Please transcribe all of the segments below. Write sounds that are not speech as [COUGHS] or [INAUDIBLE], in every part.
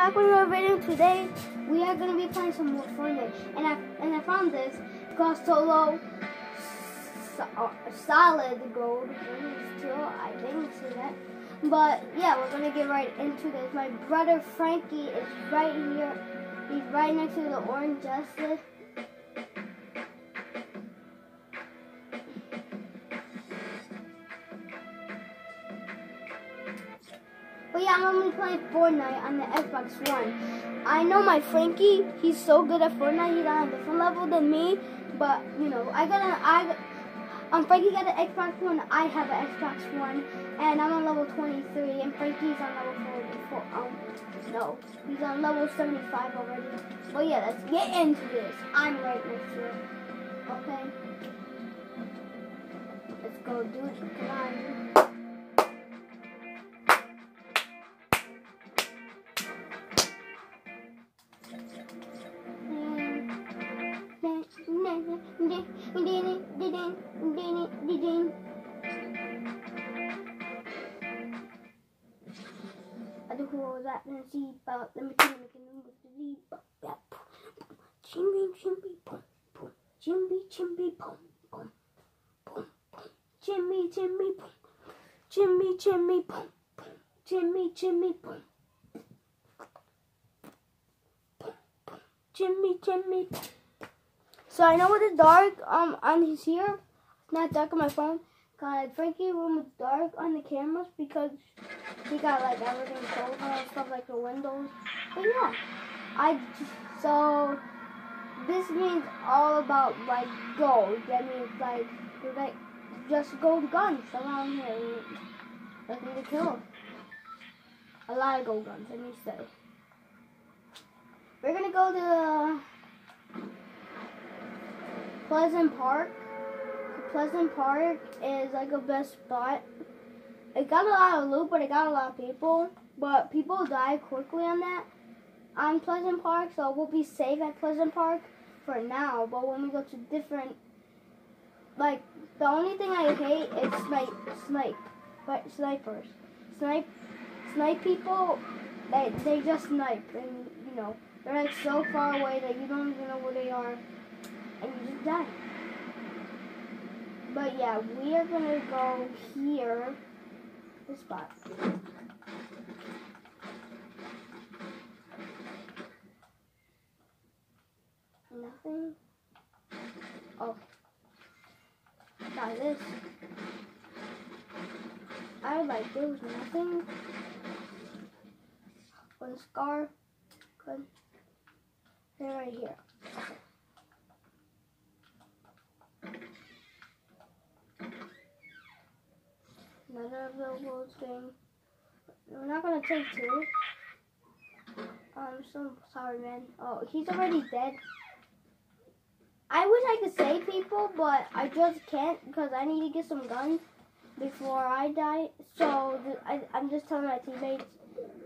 back with another video. Today we are gonna be playing some more Fortnite, and I and I found this called Solo so, uh, Solid Gold. Still, I didn't see that, but yeah, we're gonna get right into this. My brother Frankie is right here. He's right next to the Orange Justice. I'm only playing Fortnite on the Xbox One. I know my Frankie, he's so good at Fortnite, he's on a different level than me. But, you know, I got an, I, um, Frankie got an Xbox One, I have an Xbox One, and I'm on level 23, and Frankie's on level 44, um, no, he's on level 75 already. But yeah, let's get into this. I'm right next to it, okay? Let's go do it, come on. Let me see make a to see Chimby chimby boom boom chimby chimby boom boom boom boom boom boom boom. So I know it is dark um on his here. It's not dark on my phone. Cause Frankie room is dark on the cameras because he got like everything sold and stuff like the windows. But yeah, I so this means all about like gold. That means like like just gold guns around here. Me to kill a lot of gold guns. Let me say. We're gonna go to Pleasant Park. Pleasant Park is like a best spot. It got a lot of loot, but it got a lot of people. But people die quickly on that. On Pleasant Park, so we'll be safe at Pleasant Park for now. But when we go to different, like the only thing I hate is snipe, snipe, but snipers, snipe, snipe people. They they just snipe, and you know. They're like so far away that you don't even know where they are, and you just die. But yeah, we are gonna go here, this spot. Nothing. Oh, try this. I like there was nothing. One scar. Good. They're right here. Another world's. We're not gonna take two. I'm so sorry, man. Oh, he's already dead. I wish I could save people, but I just can't because I need to get some guns before I die. So I, I'm just telling my teammates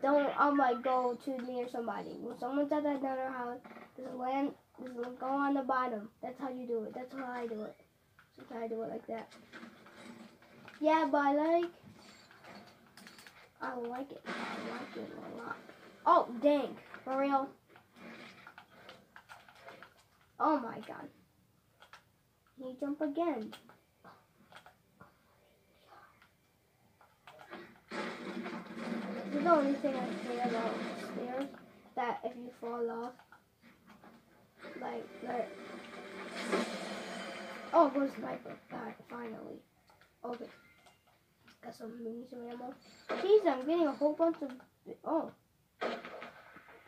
don't um like go too near somebody. When someone's at another house, just land, just go on the bottom. That's how you do it. That's how I do it. How I do it like that. Yeah, but I like, I like it. I like it a lot. Oh dang, for real. Oh my god. He jump again. The only thing I say about stairs that if you fall off, like, like, oh, go sniper, God, finally. Okay, got some munition ammo. Jeez, I'm getting a whole bunch of, oh,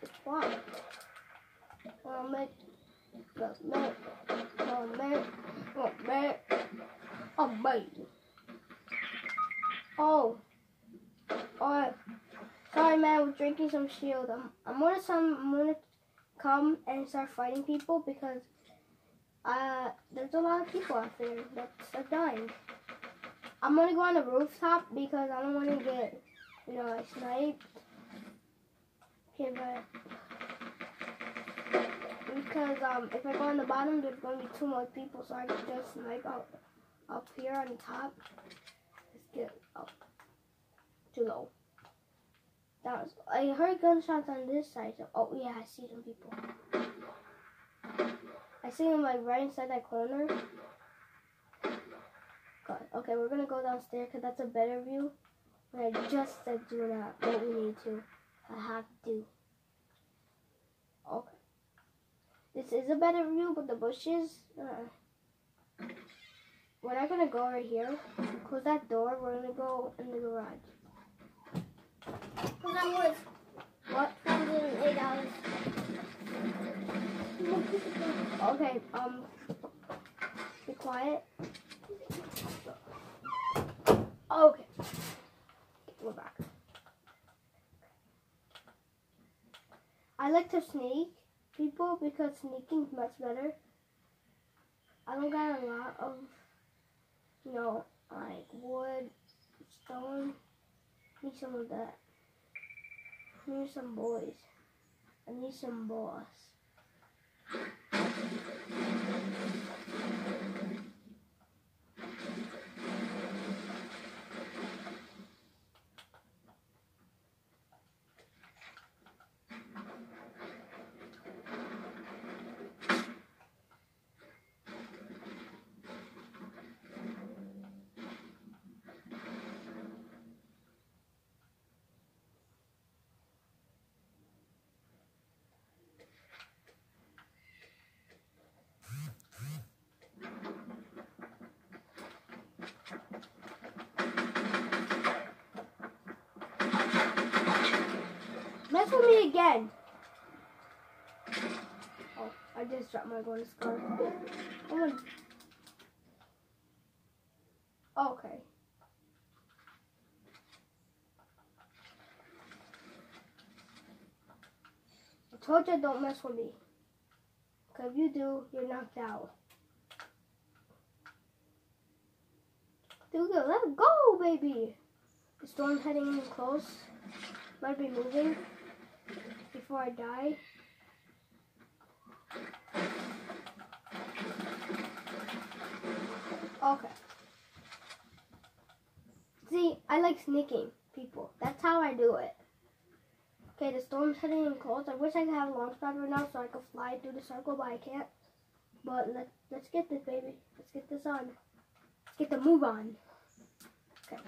it's fine. Oh, man. Go, man. Oh, man. Oh, man. Oh, man. Oh. Alright. Sorry, man. We're drinking some shield. I'm, I'm gonna some. I'm gonna come and start fighting people because uh, there's a lot of people out there that's are dying. I'm gonna go on the rooftop because I don't want to get, you know, sniped. Okay, but because um, if I go on the bottom, there's to be too much people, so I can just snipe up up here on top. Let's get up too low. That was, I heard gunshots on this side. So, oh yeah, I see some people. I see them like right inside that corner. Okay, we're gonna go downstairs because that's a better view. I just said do not what we need to. I have to. Okay. This is a better view, but the bushes. Uh, we're not gonna go right here. Close that door. We're gonna go in the garage. Cause I'm worth What? 108. dollars. Okay. Um. Be quiet. Okay. We're back. I like to sneak people because sneaking is much better. I don't got a lot of, you know, like wood, stone. Need some of that. Need some boys. I need some boss. Mess with me again. Oh, I just dropped my golden scarf. Oh my. Okay. I told you don't mess with me. Cause if you do, you're knocked out. Dude, let's go, baby. The storm heading in close. Might be moving before I die. Okay. See, I like sneaking people. That's how I do it. Okay, the storm's heading in close. I wish I could have a launch pad right now so I could fly through the circle, but I can't. But let, let's get this, baby. Let's get this on. Let's get the move on. Okay.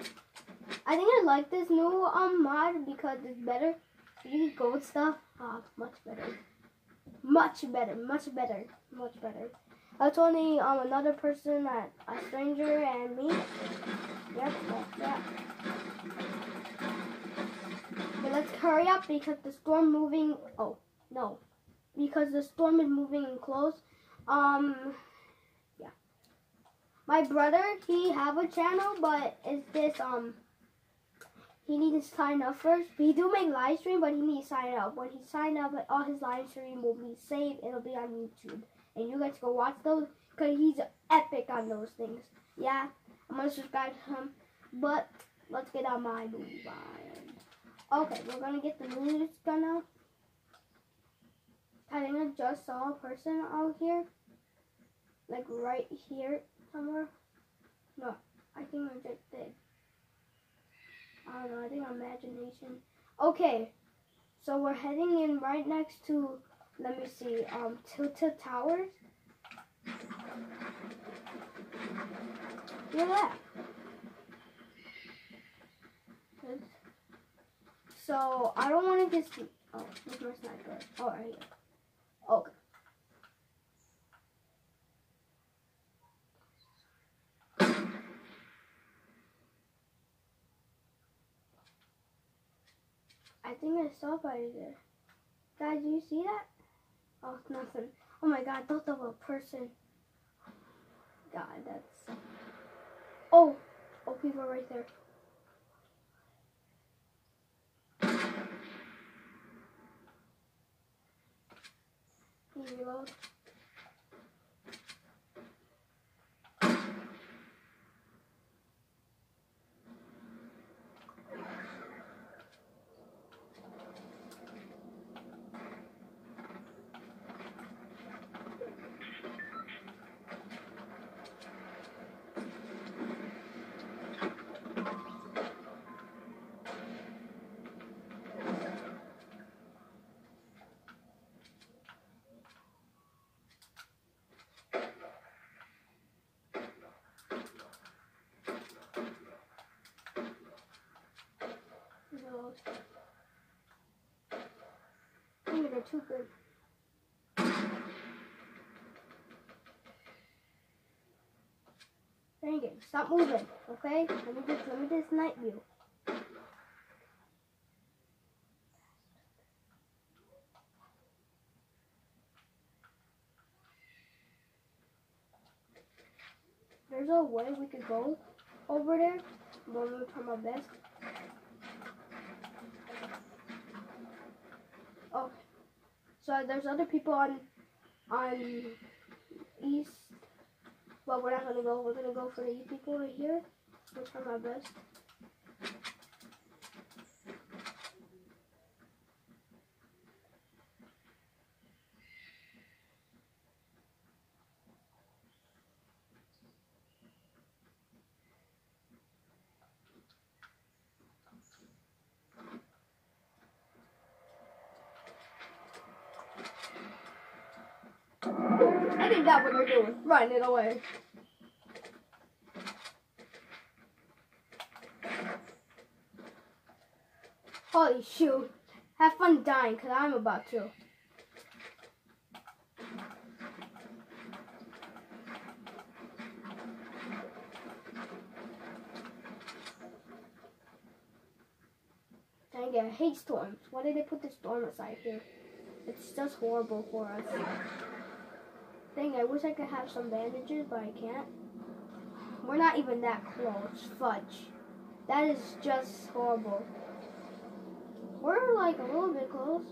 I think I like this new um mod because it's better. You [LAUGHS] can gold stuff. Ah, much better. Much better. Much better. Much better. That's only um another person that a stranger and me. Yep, yep. But let's hurry up because the storm moving. Oh no, because the storm is moving close. Um, yeah. My brother, he have a channel, but it's this um. He needs to sign up first. He do make live stream, but he needs to sign up. When he sign up, all his live stream will be saved. It'll be on YouTube, and you guys go watch those because he's epic on those things. Yeah, I'm gonna subscribe to him. But let's get on my move on. Okay, we're gonna get the news gun out. I think I just saw a person out here, like right here somewhere. No, I think I just did. I don't know, I think imagination. Okay, so we're heading in right next to, let me see, um, Tilted Towers. Look at that. So, I don't want to just, oh, where's my sniper? Oh, right here. Okay. I think I saw somebody there. Guys, do you see that? Oh, nothing. Oh my god, thought of a person. God, that's. Oh! Oh, people right there. all this they're too big. Dang it, stop moving, okay? Let me just, let me just night view. There's a way we could go over there, but I'm gonna try my best. Oh, so there's other people on on east, but we're not gonna go. We're gonna go for the people right here. I'll try my best. I think that's what they're doing, running it away. Holy shoot. Have fun dying, because I'm about to. Dang it, I hate storms. Why did they put the storm aside here? It's just horrible for us. Dang, I wish I could have some bandages, but I can't. We're not even that close. Fudge. That is just horrible. We're like a little bit close.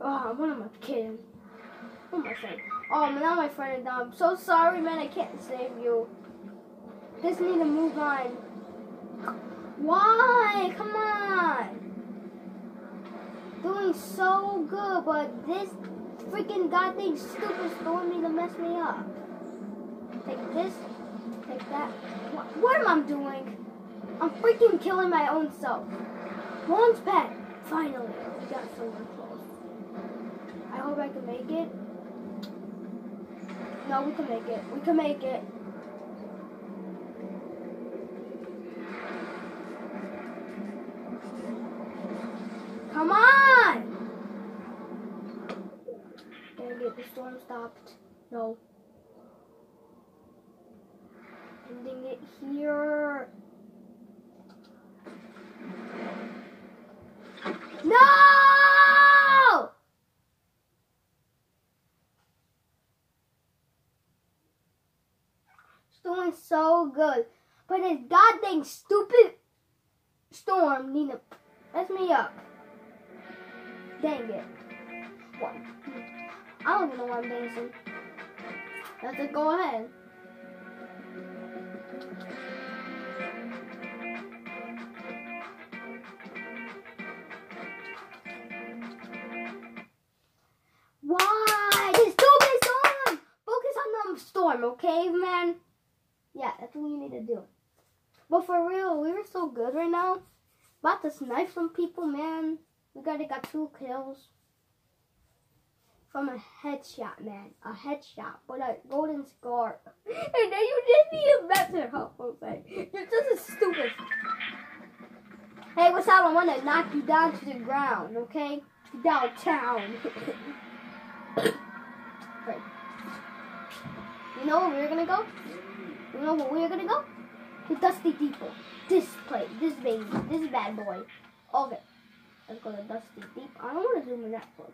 Ah, oh, what am I kidding? What am I saying? Oh, now my friend is down. I'm so sorry, man. I can't save you. Just need to move on. Why? Come on. Doing so good, but this freaking goddamn stupid storm need to mess me up. Take this. Take that. What, what am I doing? I'm freaking killing my own self. Launch pad. Finally, we got somewhere close. I hope I can make it. No, we can make it. We can make it. Come on! Dang it, the storm stopped. No. Ending it here. No! It's doing so good. But this goddamn stupid storm need to mess me up. Dang it. What? I don't even know why I'm dancing. Let's go ahead. Why? This stupid storm! Focus on the storm, okay, man? Yeah, that's what you need to do. But for real, we were so good right now. About to snipe some people, man. We gotta got two kills from a headshot, man. A headshot, but a golden scar. [LAUGHS] And then you did me a better helpful thing. You're just a stupid. Hey, what's up? I want to knock you down to the ground, okay? Downtown. [COUGHS] right. You know where we're gonna go? You know where we're gonna go? The Dusty Depot. This place, this baby, this bad boy. Okay. Let's go to Dusty Depot. I don't want to zoom in that close.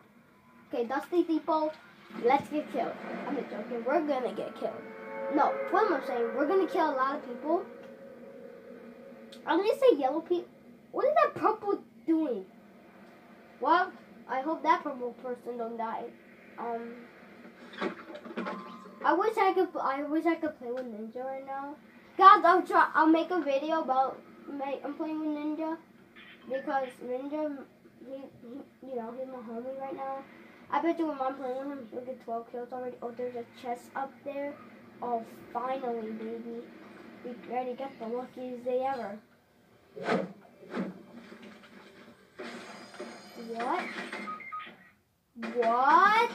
Okay, Dusty Depot. Let's get killed. I'm not joking. We're gonna get killed. No, what am I saying? We're gonna kill a lot of people. I'm gonna say yellow people. What is that purple doing? Well, I hope that purple person don't die. Um, I wish I could. I wish I could play with Ninja right now. Guys, I'll try. I'll make a video about. Make, I'm playing with Ninja because Ninja, he, he, you know, he's my homie right now. I bet you I'm playing him, he'll get 12 kills already. Oh, there's a chest up there. Oh, finally, baby. We ready to get the luckiest day ever. What? What?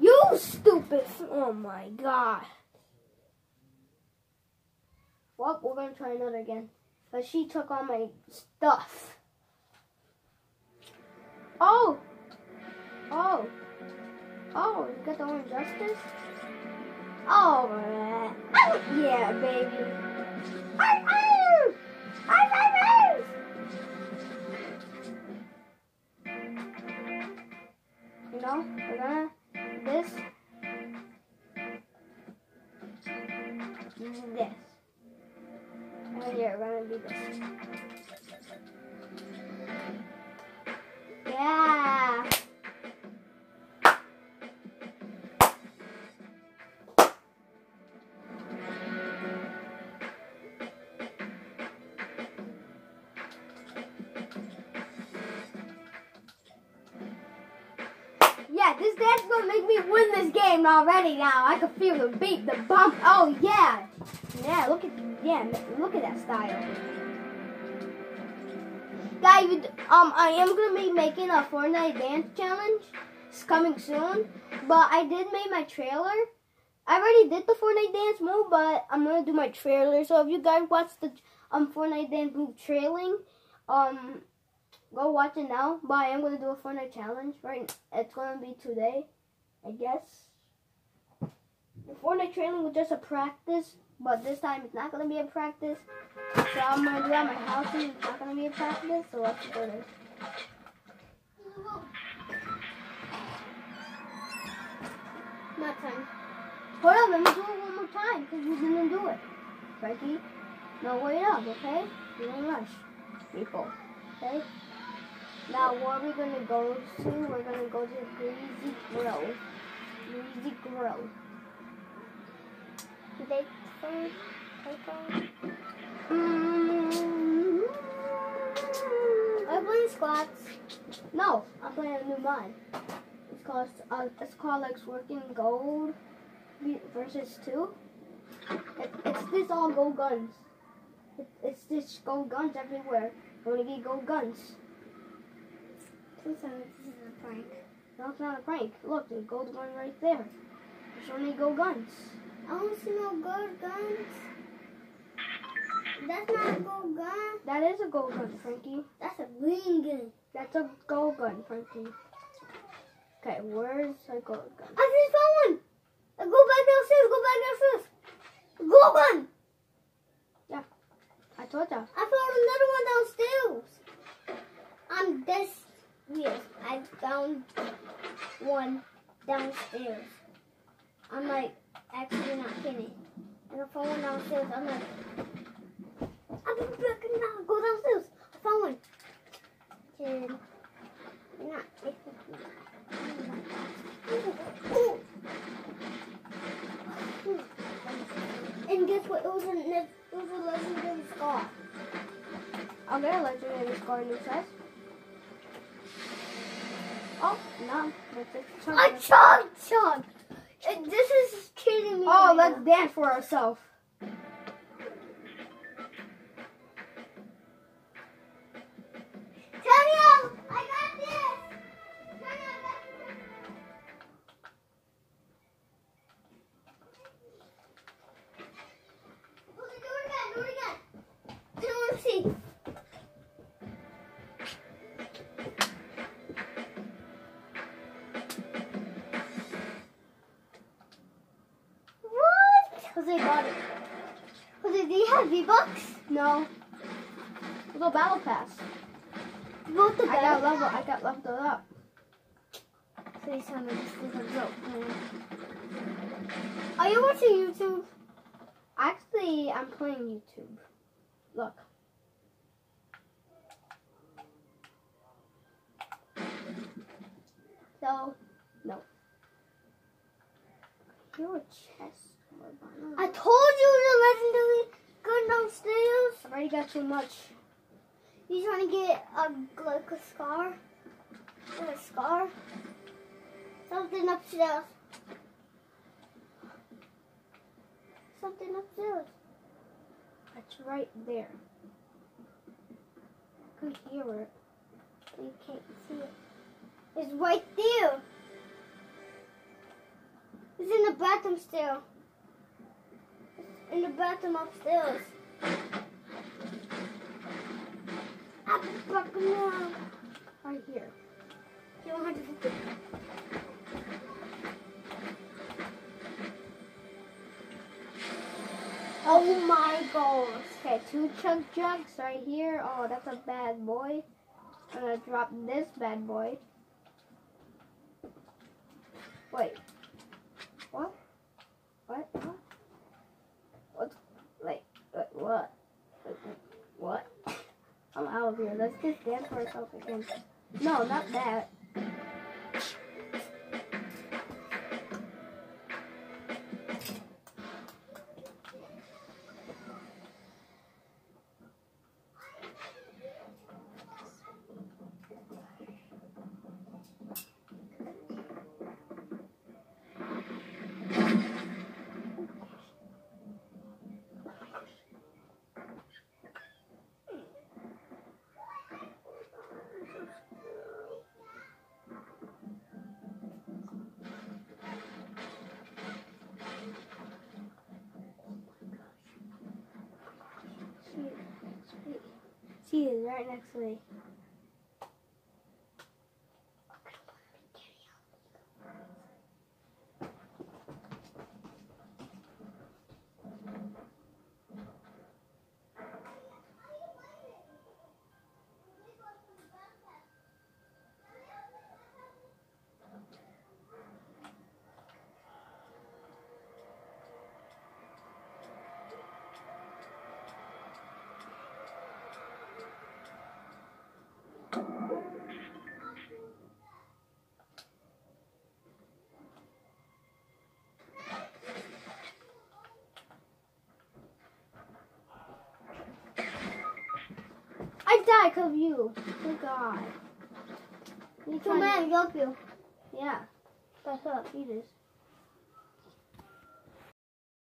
You stupid! Oh my god. Well, we're gonna try another again. But she took all my stuff. Oh, Oh. Oh, you got the one justice? Alright. Oh, yeah, baby. Game already now. I can feel the beat, the bump. Oh yeah. Yeah, look at yeah, look at that style. Guys, um, I am gonna be making a Fortnite dance challenge. It's coming soon, but I did make my trailer. I already did the Fortnite dance move, but I'm gonna do my trailer. So if you guys watch the um Fortnite dance move trailing, um, go watch it now. But I am gonna do a Fortnite challenge. Right, it's gonna be today, I guess. The Fortnite trailing was just a practice, but this time it's not gonna be a practice. So I'm gonna do it at my house and it's not gonna be a practice. So let's go there. Not time. Hold up, let me do it one more time because you didn't do it. Frankie, no, wait up, okay? You don't rush, people, okay? Now, what are we gonna go to? We're gonna go to Greasy Grill. Greasy Grill. Did they? Play? Mm, I'm playing squads. no, I'm playing a new mod. It's called uh, it's called like Working Gold versus two. It, it's this all gold guns. It, it's this gold guns everywhere. You wanna get gold guns? Please tell me this is a prank. No, it's not a prank. Look, there's gold gun right there. There's only gold guns. I don't see no gold guns. That's not a gold gun. That is a gold gun, Frankie. That's a green gun. That's a gold gun, Frankie. Okay, where's a gold gun? I just found one. Uh, Go back downstairs. Go back downstairs. Gold gun. Yeah, I told ya. I found another one downstairs. I'm this. Yes, I found one downstairs. I'm like actually not kidding. And I found one downstairs. I'm like, I'm going back now. Go downstairs. I found one. Kid, not. And guess what? It was a it was a legendary scar. Oh, I'll get a legendary scar in this size. Oh, no. That's a chunk A of- chug chug. And This is kidding me. Oh, right let's now. Dance No. Little battle pass. Both the I got level. I got leveled up. Please tell me this is a joke. Are you watching YouTube? Actually, I'm playing YouTube. Look. So, no. You're a chest. I told you the legendary gun downstairs. I've already got too much. You just want to get a like scar? A scar? Something upstairs. Something upstairs. It's right there. I can hear it. You can't see it. It's right there. It's in the bathroom still. It's in the bathroom upstairs. Fuck no. Right here. Okay, 150. Oh my gosh. Okay, two chug jugs right here. Oh, that's a bad boy. I'm gonna drop this bad boy. Wait. Let's just dance for ourselves again. No, not that. She is right next to me. Because of you. Good God. Tried- on, help you. Yeah. That's up. You just.